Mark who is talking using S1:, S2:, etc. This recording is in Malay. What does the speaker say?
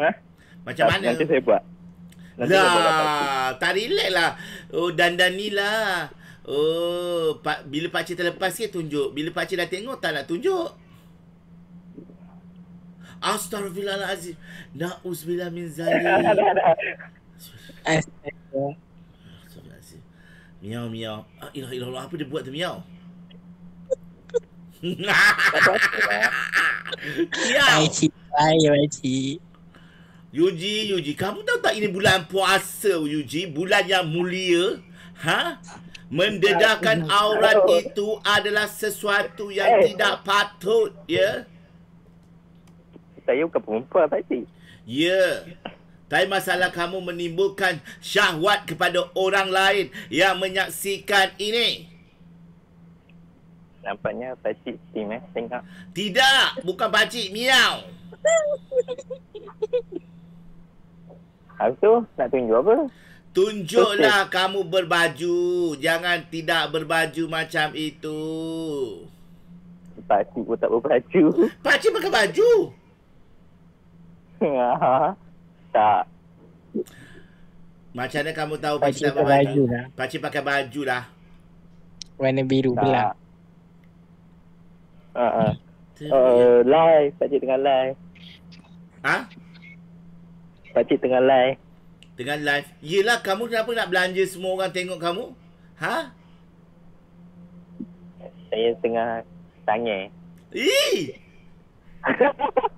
S1: Ha?
S2: Macam mana?
S1: Nanti saya buat. Nanti saya buat.
S2: Lah, tak relax lah. Oh, dandan ni lah. Oh, pak, bila pakcik terlepas ke tunjuk. Bila pakcik dah tengok, tak nak tunjuk. Astaghfirullahalazim. Na'uzubillah min zalim. Astagfirullahalazim. Miau, miau. Ah, ilah, ilah, ilah. Apa dia buat tu, miau? miau.
S3: Pakcik. Saya pakcik.
S2: Yuji, Yuji, kamu tahu tak ini bulan puasa, Yuji? Bulan yang mulia. Ha? Mendedahkan aurat itu adalah sesuatu yang
S1: Eh.
S2: tidak patut, ya?
S1: Saya bukan perempuan pakcik.
S2: Ya. Tapi masalah kamu menimbulkan syahwat kepada orang lain yang menyaksikan ini.
S1: Nampaknya pakcik team eh. Tengok.
S2: Tidak, bukan pakcik, miau.
S1: Habis tu nak tunjuk apa?
S2: Tunjuklah kamu berbaju. Jangan tidak berbaju macam itu.
S1: Pakcik pun tak berbaju.
S2: Pakcik pakai baju.
S1: tak.
S2: Macam mana kamu tahu
S3: Pakcik
S2: pakcik tak
S3: pakai
S2: pakai
S3: baju lah.
S2: Pakcik pakai baju lah.
S3: Warna biru
S1: Tak.
S3: pula.
S1: Uh, uh. Uh, live. Pakcik tengah live.
S2: Ha?
S1: Pakcik tengah live.
S2: Dengan live. Yelah, kamu kenapa nak belanja semua orang tengok kamu? Ha?
S1: Saya tengah tanya.
S2: Ih!